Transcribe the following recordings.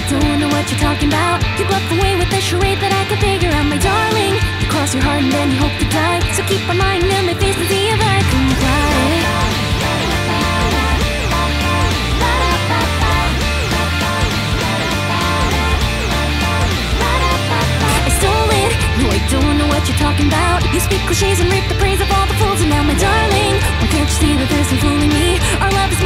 I don't know what you're talking about. You bluff away with a charade that I can figure out, my darling. You cross your heart and then you hope to die. So keep on lying in my face and see if I stole it. No, I don't know what you're talking about. You speak cliches and reap the praise of all the fools, and now, my darling, why can't you see that there's some fooling me? Our love is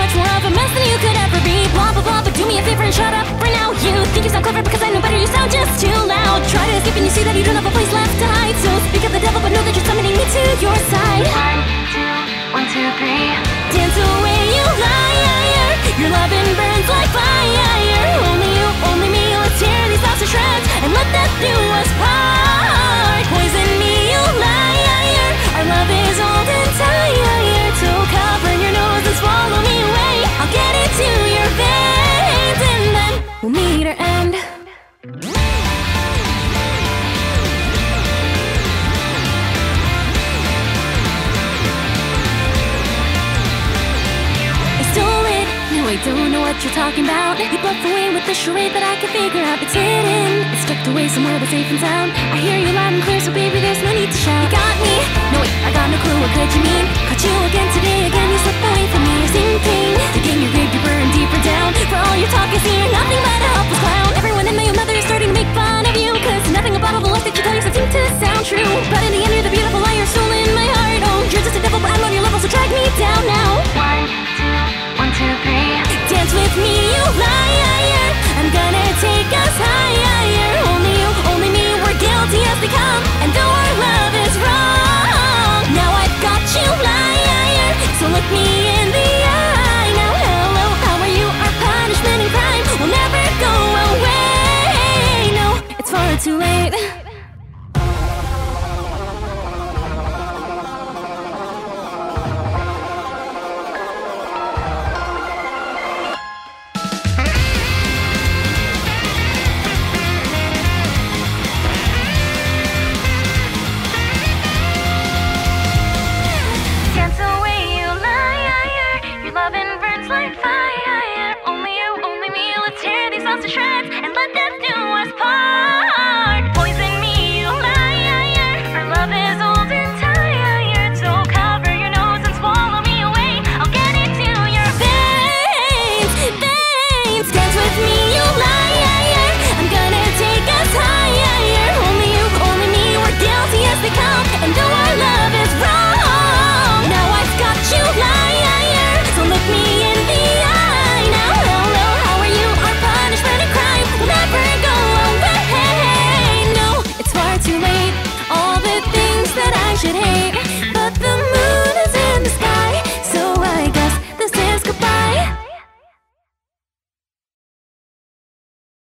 me a favor and shut up for now. You think you sound clever because I know better. You sound just too loud. Try to escape and you see that you don't have a place left to hide. So speak of the devil, but know that you're summoning me to your side. One, two, one, two, three. Dance away, we'll end. I stole it. No, I don't know what you're talking about. You bluff away with the charade that I can figure out. It's hidden. It's tucked away somewhere that's safe and sound. I hear you loud and clear, so baby, there's no need to shout. You got me. No, wait, I got no clue. What could you mean? Caught you again today. Again, you slip never too late. loving burns like fire. Only you, only me, let's tear these thoughts to shreds and let them.